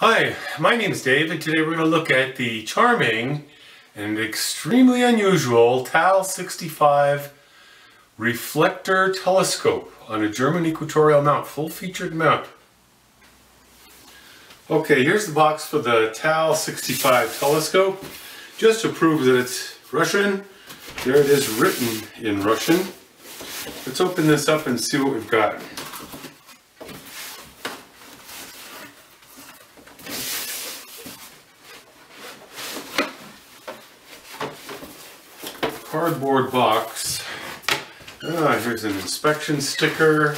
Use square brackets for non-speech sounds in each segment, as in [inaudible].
Hi, my name is Dave and today we're going to look at the charming and extremely unusual TAL 65 reflector telescope on a German equatorial mount, full featured mount. Okay, here's the box for the TAL 65 telescope. Just to prove that it's Russian, there it is written in Russian. Let's open this up and see what we've got. Cardboard box. Ah, here's an inspection sticker,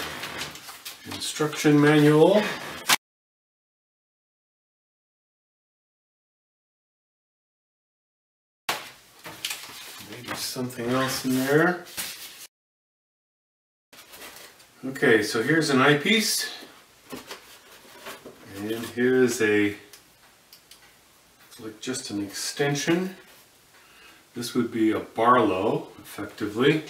instruction manual. Maybe something else in there. Okay, so here's an eyepiece. And here's a, like just an extension. This would be a Barlow, effectively.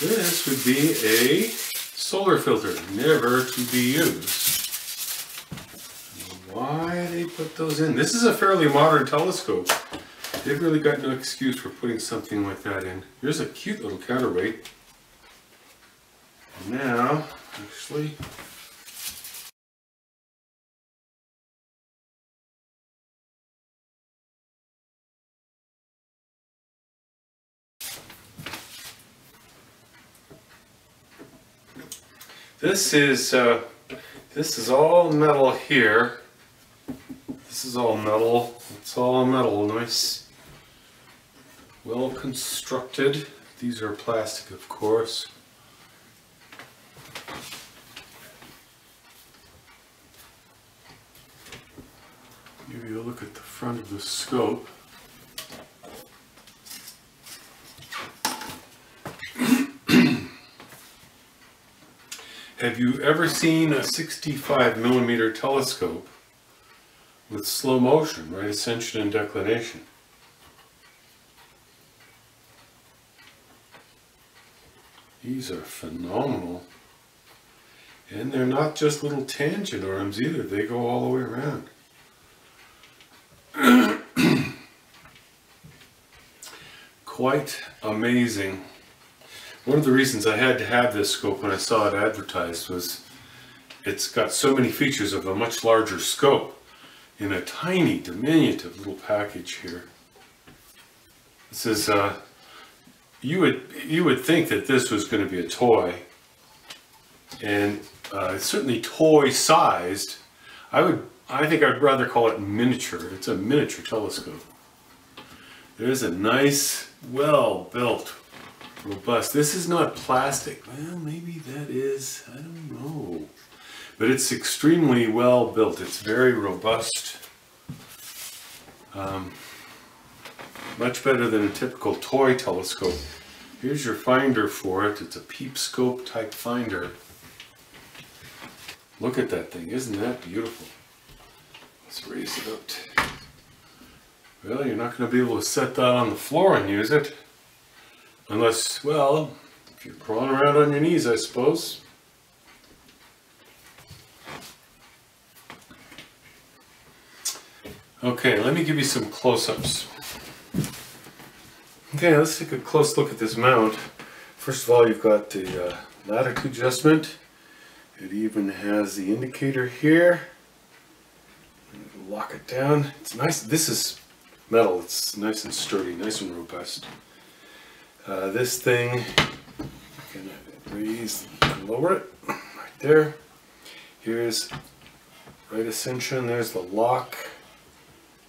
This would be a solar filter, never to be used. Why they put those in? This is a fairly modern telescope. They've really got no excuse for putting something like that in. Here's a cute little counterweight. Now, actually, this is uh, this is all metal here this is all metal. It's all metal, nice, well constructed. These are plastic, of course. Give you a look at the front of the scope. Have you ever seen a 65 millimeter telescope with slow motion, right? Ascension and declination. These are phenomenal. And they're not just little tangent arms either, they go all the way around. [clears throat] Quite amazing. One of the reasons I had to have this scope when I saw it advertised was it's got so many features of a much larger scope in a tiny diminutive little package here. This is, uh, you would, you would think that this was going to be a toy and uh, it's certainly toy sized. I would, I think I'd rather call it miniature. It's a miniature telescope. There's a nice, well built, robust. This is not plastic. Well, maybe that is, I don't know. But it's extremely well built. It's very robust. Um, much better than a typical toy telescope. Here's your finder for it. It's a peep scope type finder. Look at that thing. Isn't that beautiful? Let's raise it up. Well, you're not going to be able to set that on the floor and use it. Unless, well, if you're crawling around on your knees, I suppose. Okay, let me give you some close-ups. Okay, let's take a close look at this mount. First of all, you've got the uh, latitude adjustment. It even has the indicator here. Lock it down. It's nice. This is metal. It's nice and sturdy, nice and robust. Uh, this thing, can raise and lower it? Right there. Here's right ascension. There's the lock.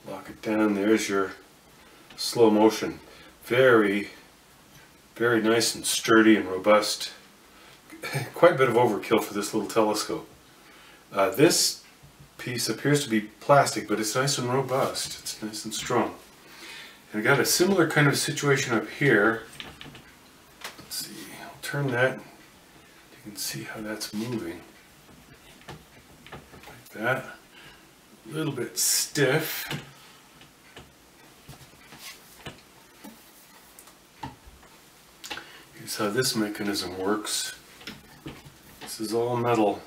Lock it down. There's your slow motion. Very very nice and sturdy and robust. [laughs] Quite a bit of overkill for this little telescope. Uh, this piece appears to be plastic but it's nice and robust. It's nice and strong. And I got a similar kind of situation up here turn that you can see how that's moving like that a little bit stiff Here's how this mechanism works. This is all metal.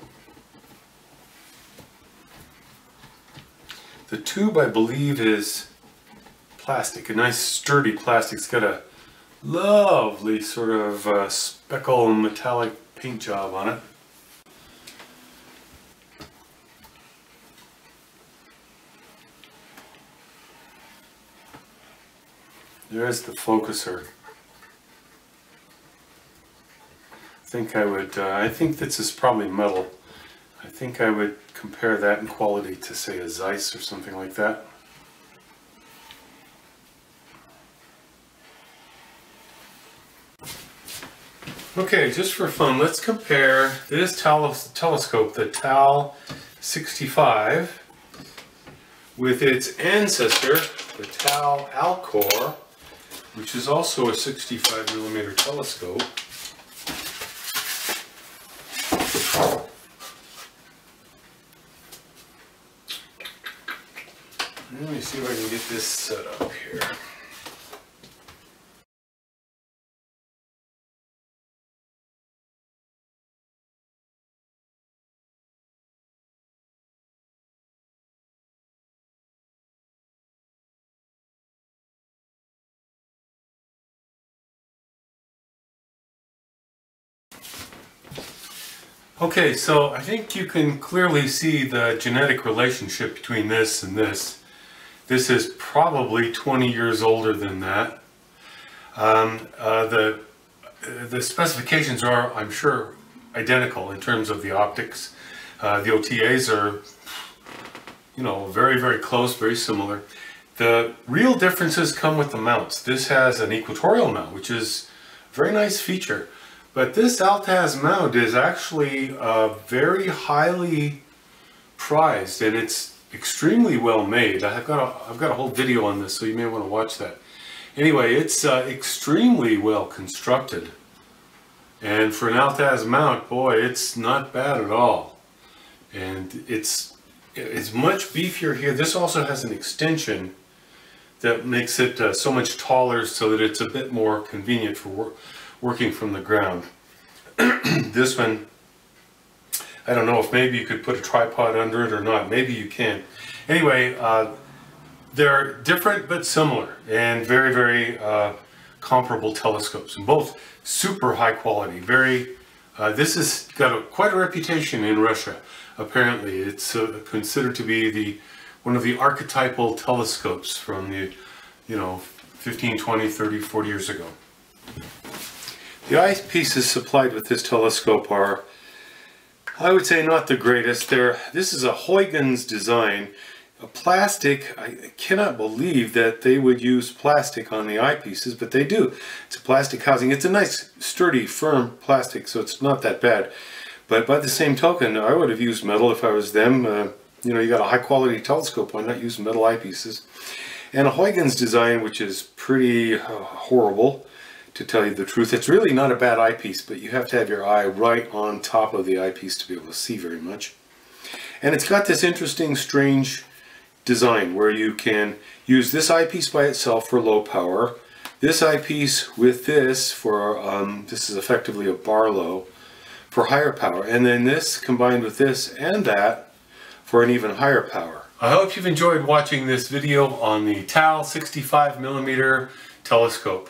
The tube, I believe, is plastic, a nice sturdy plastic. It's got a lovely sort of uh, speckle metallic paint job on it. There's the focuser. I think I would, uh, I think this is probably metal. I think I would compare that in quality to say a Zeiss or something like that. Okay, just for fun, let's compare this telescope, the TAL 65, with its ancestor, the TAL Alcor, which is also a 65 millimeter telescope. Let me see if I can get this set up here. Okay, so I think you can clearly see the genetic relationship between this and this. This is probably 20 years older than that. Um, uh, the, the specifications are, I'm sure, identical in terms of the optics. Uh, the OTAs are, you know, very, very close, very similar. The real differences come with the mounts. This has an equatorial mount, which is a very nice feature. But this Altaz mount is actually uh, very highly prized and it's extremely well made. I've got a, I've got a whole video on this so you may want to watch that. Anyway, it's uh, extremely well constructed. And for an Altaz mount, boy, it's not bad at all. And it's, it's much beefier here. This also has an extension that makes it uh, so much taller so that it's a bit more convenient for work working from the ground. [clears throat] this one, I don't know if maybe you could put a tripod under it or not. Maybe you can. Anyway, uh, they're different but similar and very, very uh, comparable telescopes and both super high quality. Very, uh, this has got a, quite a reputation in Russia. Apparently, it's uh, considered to be the one of the archetypal telescopes from the, you know, 15, 20, 30, 40 years ago. The eyepieces supplied with this telescope are, I would say, not the greatest. They're, this is a Huygens design. A plastic, I cannot believe that they would use plastic on the eyepieces, but they do. It's a plastic housing. It's a nice, sturdy, firm plastic, so it's not that bad. But by the same token, I would have used metal if I was them. Uh, you know, you got a high quality telescope, why not use metal eyepieces? And a Huygens design, which is pretty uh, horrible to tell you the truth. It's really not a bad eyepiece, but you have to have your eye right on top of the eyepiece to be able to see very much. And it's got this interesting, strange design where you can use this eyepiece by itself for low power, this eyepiece with this for, um, this is effectively a Barlow, for higher power, and then this combined with this and that for an even higher power. I hope you've enjoyed watching this video on the TAL 65mm telescope.